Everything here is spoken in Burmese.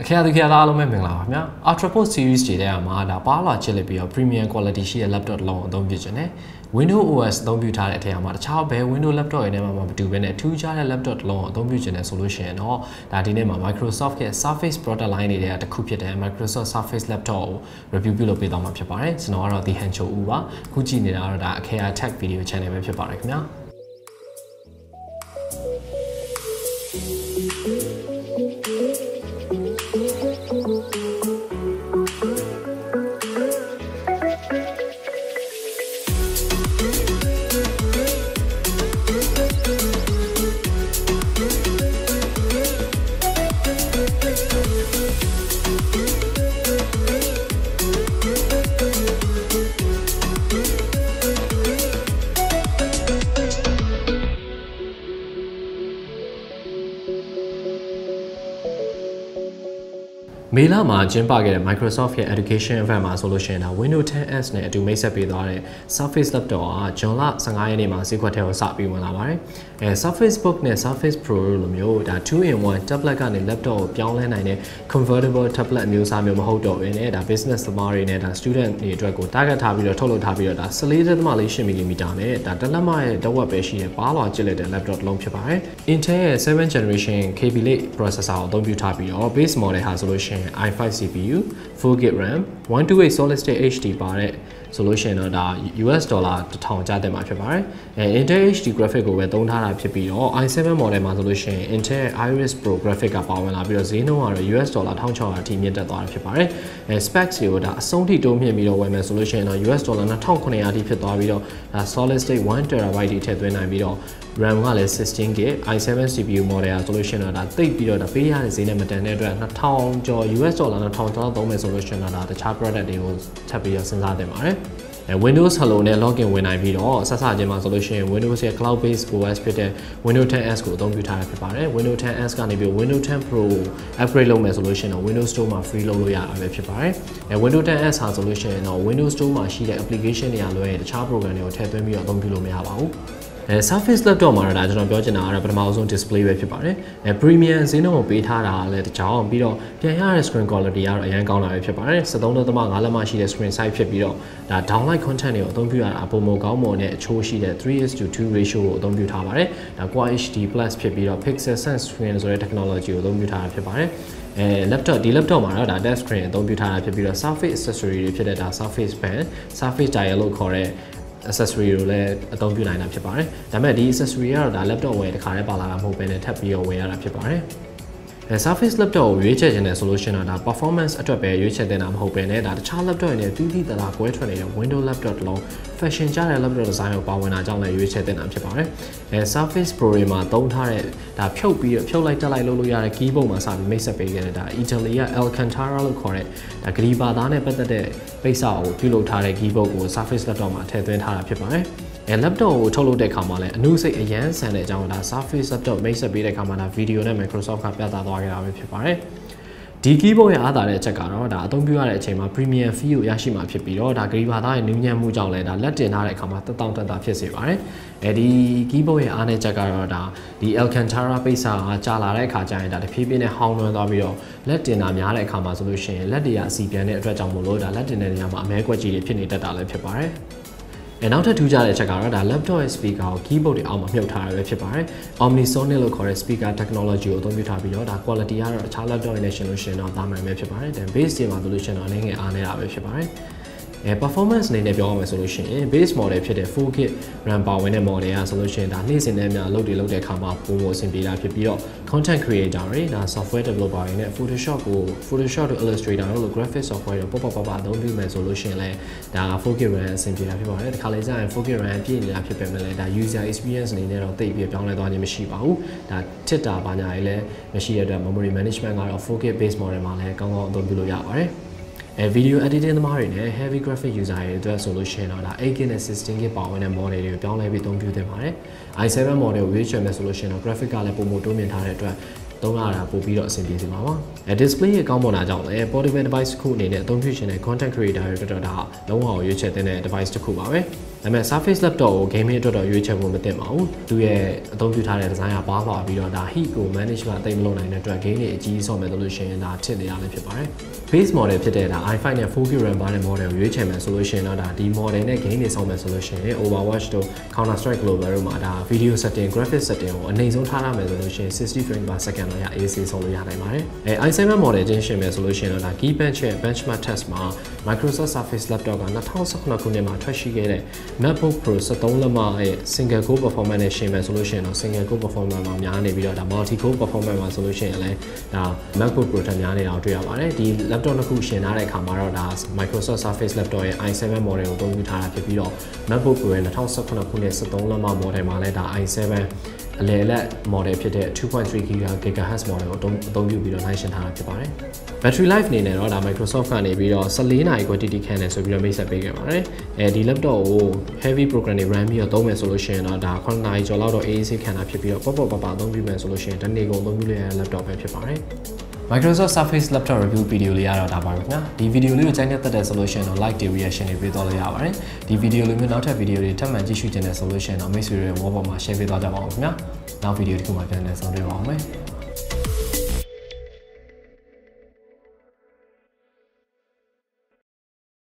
အခရာသူခရာသားအားလုံးပဲမင်္ဂလာပါခင်ဗျာ Ultrabook series တွေထဲမှာဒါပါလာချစ်လိုက်ပြီးတော့ premium quality ရှိတဲ့ laptop တစ်လုံးအသုံးပြုခြင်းနဲ့ Windows OS အသုံးပြုထားတဲ့အထက်မှာတခြားဘယ် Windows laptop တွေနဲ့မှမတူဘဲနဲ့ထူးခြားတဲ့ laptop တစ်လုံးအသုံးပြုခြင်းနဲ့ဆိုလို့ရှိရင်တော့ဒါဒီနေ့မှာ Microsoft ရဲ့ Surface product line တွေထဲကတစ်ခုဖြစ်တဲ့ Microsoft Surface laptop ကို review ပြုလုပ်ပေးသွားမှာဖြစ်ပါတယ်ကျွန်တော်ကတော့ The Hancho ဦးပါခုကြည့်နေတာကတော့ဒါအခရာ tech video channel ပဲဖြစ်ပါတယ်ခင်ဗျာ မေလမှာကျင်းပခဲ့တဲ့ Microsoft ရဲ့ Education Event မှာဆိုလို့ရှိရင်ဒါ Windows 10s နဲ့အတူမိတ်ဆက်ပေးသွားတဲ့ Surface Laptop ကဇွန်လ15ရက်နေ့မှာဈေးကွက်ထဲကိုစပြီးဝင်လာပါတယ်။အဲ Surface Book နဲ့ Surface Pro လိုမျိုးဒါ 2 in 1 tablet ကနေ laptop ကိုပြောင်းလဲနိုင်တဲ့ convertible tablet အမျိုးအစားမျိုးမဟုတ်တော့ဘဲနဲ့ဒါ business သမားတွေနဲ့ဒါ student တွေအတွက်ကို target ထားပြီးတော့ထုတ်လုပ်ထားပြီးတော့ဒါ14.8 mm နဲ့ဒါတလက်မရဲ့တဝက်ပဲရှိတဲ့ပါးလွာကျစ်လက်တဲ့ laptop တစ်လုံးဖြစ်ပါတယ်။ Intel ရဲ့7 generation Kaby Lake processor ကိုအသုံးပြုထားပြီးတော့ base model ဟာဆိုလို့ရှိရင် i5 CPU 4GB RAM 128 solid state HD ပါတဲ့ဆိုလို့ရှိရင်တော့ဒါ US ဒေါ်လာ1000ကျတဲ့မှာဖြစ်ပါတယ်အဲ Intel HD graphic ကိုပဲသုံးထားတာဖြစ်ပြီးတော့ i7 model မှာဆိုလို့ရှိရင် Intel Iris Pro graphic ကပါဝင်လာပြီးတော့ဈေးနှုန်းကတော့ US ဒေါ်လာ1600အထိမြင့်တက်သွားတာဖြစ်ပါတယ်အဲ specs တွေကိုဒါအဆုံးထိတိုးမြင့်ပြီးတော့ဝယ်မယ်ဆိုလို့ရှိရင်တော့ US ဒေါ်လာ2900အထိဖြစ်သွားပြီးတော့ဒါ solid state 1 TB တွေထည့်သွင်းနိုင်ပြီးတော့ RAM ကလည်း 16GB i7 CPU model อ่ะဆိုလို့ရှိရင်တော့ဒါတိတ်ပြီးတော့ဒါပေးရတဲ့ဈေးနဲ့မတန်တဲ့အတွက်2000ကျော် US ဒေါ်လာ2000ကျော်သုံးမယ်ဆိုလို့ရှိရင်တော့ဒါတခြား product တွေကိုထပ်ပြီးတော့စဉ်းစားသင့်ပါတယ်အဲ Windows Hello နဲ့ login ဝင်နိုင်ပြီးတော့ဆက်စချင်းမှာဆိုလို့ရှိရင် Windows ရဲ့ cloud based OS ဖြစ်တဲ့ Windows 10s ကိုအသုံးပြုထားတာဖြစ်ပါတယ်။ Windows 10s ကနေပြီး Windows 10 Pro upgrade လုပ်မယ်ဆိုလို့ရှိရင်တော့ Windows Store မှာ free လုပ်လို့ရတာပဲဖြစ်ပါတယ်။အဲ Windows 10s ဟာဆိုလို့ရှိရင်တော့ Windows Store မှာရှိတဲ့ application တွေအလွဲတခြား program တွေကိုထည့်သွင်းပြီးတော့အသုံးပြုလို့မရပါဘူး။ အဲ Surface laptop မှာတော့ဒါကျွန်တော်ပြောချင်တာကတော့ပထမဆုံး display ပဲဖြစ်ပါတယ်အဲ premium ဈေးနှုန်းကိုပေးထားတာလည်းတကြောင်ပြီးတော့ပြန်ရတဲ့ screen quality ကတော့အရင်ကောင်းလာပဲဖြစ်ပါတယ်73.5လက်မရှိတဲ့ screen size ဖြစ်ပြီးတော့ဒါ downlight content တွေကိုအသုံးပြုရတာပုံမကောင်းမွန်တဲ့အချိုးရှိတဲ့ 3:2 ratio ကိုအသုံးပြုထားပါတယ်ဒါ Quad HD Plus ဖြစ်ပြီးတော့ Pixel Sense screen ဆိုတဲ့ technology ကိုအသုံးပြုထားတာဖြစ်ပါတယ်အဲ laptop ဒီ laptop မှာတော့ဒါ touch screen အသုံးပြုထားတာဖြစ်ပြီးတော့ Surface accessory တွေဖြစ်တဲ့ဒါ Surface Pen Surface Dial လို့ခေါ်တဲ့ accessory ကိုလည်းအသုံးပြုနိုင်တာဖြစ်ပါတယ်။ဒါပေမဲ့ဒီ accessory ကတော့ဒါ laptop ဝယ်တခါတည်းပါလာတာမဟုတ်ဘဲနဲ့ထပ်ပြီးတော့ဝယ်ရတာဖြစ်ပါတယ်။အဲ Surface laptop ကိုရွေးချယ်ခြင်းနဲ့ဆိုလို့ရှိရင်တော့ဒါ performance အတွက်ပဲရွေးချယ်တင်တာမဟုတ်ဘဲနဲ့ဒါတခြား laptop တွေနဲ့တူးတီးတလားကွဲထွက်နေတဲ့ Windows laptop တစ်လုံး fashion ကြတဲ့ laptop design ကိုပါဝင်တာကြောင့်လည်းရွေးချယ်တင်တာဖြစ်ပါတယ်။အဲ Surface Pro တွေမှာသုံးထားတဲ့ဒါဖြုတ်ပြီးဖြုတ်လိုက်တက်လိုက်လုပ်လို့ရတဲ့ keyboard မှာစပြီးမိတ်ဆက်ပေးခဲ့တဲ့ဒါ Italy က Alcantara လို့ခေါ်တဲ့ဒါဂရီဘာသားနဲ့ပတ်သက်တဲ့ပိတ်စာကိုပြုလုပ်ထားတဲ့ keyboard ကို Surface laptop မှာထည့်သွင်းထားတာဖြစ်ပါတယ်။ အဲ laptop ကိုထုတ်လုပ်တဲ့အခါမှာလည်းအနုစိတ်အရန်ဆန်တဲ့အကြောင်းဒါ Surface laptop မိတ်ဆက်ပေးတဲ့အခါမှာဒါ video နဲ့ Microsoft ကပြသသွားခဲ့တာပဲဖြစ်ပါတယ်ဒီ keyboard ရဲ့အားသာတဲ့အချက်ကတော့ဒါအသုံးပြုရတဲ့အချိန်မှာ premium feel ကိုရရှိမှာဖြစ်ပြီးတော့ဒါဂရီဘာသားရဲ့နူးညံ့မှုကြောင့်လည်းဒါလက်တင်ထားတဲ့အခါမှာတက်တောင့်တက်တာဖြစ်စေပါတယ်။အဲဒီ keyboard ရဲ့အားနည်းချက်ကတော့ဒါဒီ Alcantara ပိတ်စာကကြာလာတဲ့အခါကျရင်ဒါတဖြည်းဖြည်းနဲ့ဟောင်းလွှမ်းသွားပြီးတော့လက်တင်တာများတဲ့အခါမှာဆိုလို့ရှိရင်လက်တွေကအစီပြန်တဲ့အတွက်ကြောင့်မို့လို့ဒါလက်တင်တဲ့နေရာမှာအမဲကွက်ကြီးတွေဖြစ်နေတတ်တာလည်းဖြစ်ပါတယ်။ အဲနောက်ထပ်ထူးခြားတဲ့အချက်ကတော့ဒါ laptop ရဲ့ speaker ကို keyboard တွေအောက်မှာမြုပ်ထားရပဲဖြစ်ပါတယ်။ Omnisonic လို့ခေါ်တဲ့ speaker technology ကိုအသုံးပြုထားပြီးတော့ဒါ quality ကတော့အခြား laptop တွေနဲ့ရှင်လို့ရှင်တော့တာမှန်ပဲဖြစ်ပါတယ်။ then base တွေမှာဆိုလို့ရှင်တော့အနေငယ်အားနေတာပဲဖြစ်ပါတယ်။ အဲ performance အနေနဲ့ပြောရမယ်ဆိုလို့ရှိရင် base model ဖြစ်တဲ့ 4GB RAM ပါဝင်တဲ့ model ကဆိုလို့ရှိရင်ဒါနေ့စဉ်နဲ့အမျှလုပ်တွေလုပ်တဲ့အခါမှာပုံပုံအဆင်ပြေတာဖြစ်ပြီးတော့ content creator တွေဒါ software developer တွေနဲ့ Photoshop ကို Photoshop တို့ Illustrator တို့လို graphic software တွေပေါ့ပေါ့ပါပါအသုံးပြုမယ်ဆိုလို့ရှိရင်လည်းဒါ 4GB RAM အဆင်ပြေတာဖြစ်ပါတယ်ဒီခါလေးကျရင် 4GB RAM ပြည့်နေတာဖြစ်ပေမဲ့လည်းဒါ user experience အနေနဲ့တော့တိတ်ပြီးပြောင်းလဲသွားခြင်းမရှိပါဘူးဒါတစ်တာဘာညာရေးလည်းမရှိတဲ့အတွက် memory management ကတော့ 4GB base model မှာလည်းကောင်းကောင်းအသုံးပြုလို့ရပါတယ် အဲ video editing သမားတွေနဲ့ heavy graphic user တွေအတွက်ဆိုလို့ရှိရင်တော့ဒါ 8GB နဲ့ 16GB ပါဝင်တဲ့ model တွေကိုပြောင်းလဲပြီးအသုံးပြုသင့်ပါတယ် i7 model ကိုရွေးချယ်မယ်ဆိုလို့ရှိရင်တော့ graphic ကလည်းပုံမတိုးမြင့်ထားတဲ့အတွက်သုံးရတာပို့ပြီးတော့အဆင်ပြေစေမှာပါအဲ display ရဲ့ကောင်းမွန်တာကြောင့်လည်း portable device တစ်ခုအနေနဲ့အသုံးပြုရှင်တဲ့ content creator တွေအတွက်တော့ဒါလုံးဝရွေးချယ်တဲ့ device တစ်ခုပါပဲ ဒါပေမဲ့ Surface Laptop ကို gaming အတွက်တော့ရွေးချယ်ဖို့မသင့်ပါဘူးသူရဲ့အသုံးပြုထားတဲ့ design ကဘားပါပြီးတော့ဒါ heat ကို manage မှတိတ်မလုပ်နိုင်တဲ့အတွက် game တွေအကြီးဆော့မယ်ဆိုလို့ရှိရင်ဒါထစ်နေရလည်းဖြစ်ပါတယ် base model ဖြစ်တဲ့ဒါ i5 နဲ့ 4K RAM ပါတဲ့ model ကိုရွေးချယ်မယ်ဆိုလို့ရှိရင်တော့ဒါဒီ model နဲ့ game တွေဆော့မယ်ဆိုလို့ရှိရင် Overwatch တို့ Counter Strike Global တို့မှာဒါ video setting graphic setting ကိုအနိုင်ဆုံးထားရမယ်ဆိုလို့ရှိရင်60 frame per second တော့ရ AC ဆော့လို့ရနိုင်ပါတယ်အဲ i7 model ချင်းရှင်မယ်ဆိုလို့ရှိရင်တော့ဒါ Geekbench ရဲ့ benchmark test မှာ Microsoft Surface Laptop က2019ခုနှစ်မှာထွက်ရှိခဲ့တဲ့ MacBook Pro 13လက်မရဲ့ single core performance နဲ့ရှင်မယ်ဆိုလို့ရှိရင်တော့ single core performance မှာများနေပြီးတော့ဒါ multi core performance မှာဆိုလို့ရှိရင်လည်းဒါ MacBook Pro ထက်များနေတာကိုတွေ့ရပါတယ်ဒီ laptop တစ်ခုရှင်ထားတဲ့အခါမှာတော့ဒါ Microsoft Surface Laptop ရဲ့ i7 model ကိုအသုံးပြုထားတာဖြစ်ပြီးတော့ MacBook Pro ရဲ့2019ခုနှစ်13လက်မ model မှာလည်းဒါ i7 အလယ်အလတ် model ဖြစ်တဲ့2.3 GHz model ကိုအသုံးပြုပြီးတော့နိုင်ရှင်ထားတာဖြစ်ပါတယ်။ battery life အနေနဲ့တော့ဒါ Microsoft ကနေပြီးတော့14နာရီခွဲတိတိခန့်နေဆိုပြီးတော့မိတ်ဆက်ပေးခဲ့ပါတယ်။အဲဒီ laptop ကို heavy program တွေ run ပြီးတော့သုံးမယ်ဆိုလို့ရှိရင်တော့ဒါ9နာရီကျော်လောက်တော့ AAC ခံတာဖြစ်ပြီးတော့ပေါ့ပေါ့ပပအသုံးပြုမယ်ဆိုလို့ရှိရင်တနေ့ကုန်အသုံးပြုရတဲ့ laptop ပဲဖြစ်ပါတယ်။ Microsoft Surface Laptop Review ဗီဒီယိုလေးကတော့ဒါပါပဲခင်ဗျာဒီဗီဒီယိုလေးကိုကြိုက်နေတဲ့တက်ဆိုလို့ရှိရင်တော့ like တွေ reaction တွေပေးသွားလို့ရပါတယ်ဒီဗီဒီယိုလိုမျိုးနောက်ထပ်ဗီဒီယိုတွေထပ်မံကြည့်ရှုခြင်းနဲ့ဆိုလို့ရှိရင်တော့မိတ်ဆွေတွေရဲ့ wall ပေါ်မှာ share ပေးသွားကြပါဦးခင်ဗျာနောက်ဗီဒီယိုတစ်ခုမှပြန်လည်ဆုံတွေ့ပါအောင်မယ်